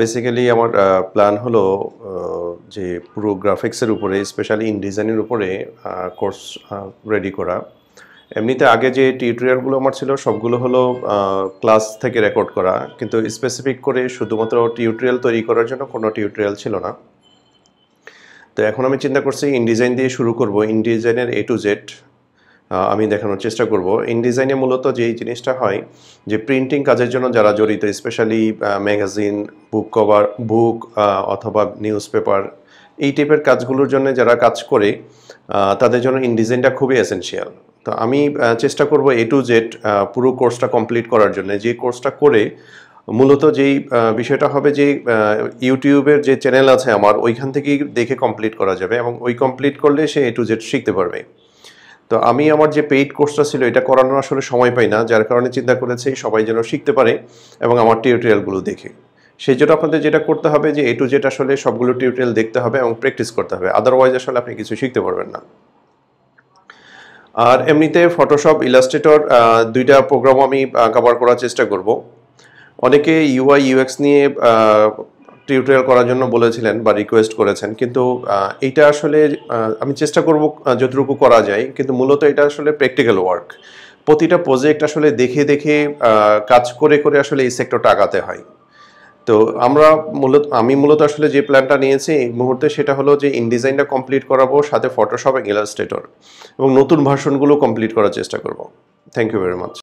Basically আমার plan হলো যে পুরো গ্রাফিক্সের উপরে স্পেশালি ইন ডিজাইনের উপরে কোর্স রেডি করা। এমনিতে আগে যে টিউটোরিয়ালগুলো আমার ছিল, সবগুলো হলো ক্লাস থেকে রেকর্ড করা। কিন্তু স্পেসিফিক করে শুধুমাত্র টিউটোরিয়াল তৈরি করার জন্য কোনো টিউটোরিয়াল ছিল না। তো এখন আমি চিন্তা করছি ইনডিজাইন দিয়ে শুরু করব। ইনডিজাইনের এ টু জেড আমি দেখানোর চেষ্টা করব। ইনডিজাইনে মূলত যেই জিনিসটা হয়, যে প্রিন্টিং কাজের জন্য যারা জড়িত specially magazine book cover book অথবা নিউজ পেপার এই টাইপের কাজগুলোর জন্য যারা কাজ করে তাদের জন্য ইনডিজাইনটা খুবই এসেনশিয়াল তো আমি চেষ্টা করব এ টু জেড পুরো কোর্সটা কমপ্লিট করার জন্য। যে কোর্সটা করে, মূলত যেই বিষয়টা হবে যে ইউটিউবের যে চ্যানেল আছে আমার, ওইখান থেকেই দেখে কমপ্লিট করা যাবে এবং ওই কমপ্লিট করলে সে এ টু জেড শিখতে পারবে। তো আমি আমার যে পেইড কোর্সটা ছিল, এটা করানোর আসলে সময় পাই না, যার কারণে চিন্তা করেছি সবাই যেন শিখতে পারে এবং আমার টিউটোরিয়ালগুলো দেখে। সেই জন্য আপনাদের যেটা করতে হবে যে এ টু জেড আসলে সবগুলো টিউটোরিয়াল দেখতে হবে এবং প্র্যাকটিস করতে হবে আদারওয়াইজ আসলে আপনি কিছু শিখতে পারবেন না। আর এমনিতে ফটোশপ ইলাস্ট্রেটর দুইটা প্রোগ্রাম আমি কভার করার চেষ্টা করব। অনেকে ইউআই ইউএক্স নিয়ে টিউটোরিয়াল করার জন্য বলেছিলেন বা রিকোয়েস্ট করেছেন। কিন্তু এইটা আসলে আমি চেষ্টা করব যতটুকু করা যায়। কিন্তু মূলত এটা আসলে প্র্যাকটিক্যাল ওয়ার্ক প্রতিটা প্রজেক্ট আসলে দেখে দেখে কাজ করে করে আসলে এই সেক্টরটা আগাতে হয়। তো আমরা মূলত, আমি মূলত আসলে যে প্ল্যানটা নিয়েছি এই মুহূর্তে সেটা হলো যে ইনডিজাইনটা কমপ্লিট করাবো, সাথে ফটোশপ এবং ইলাস্ট্রেটর এবং নতুন ভার্সনগুলো কমপ্লিট করার চেষ্টা করব। Thank you very much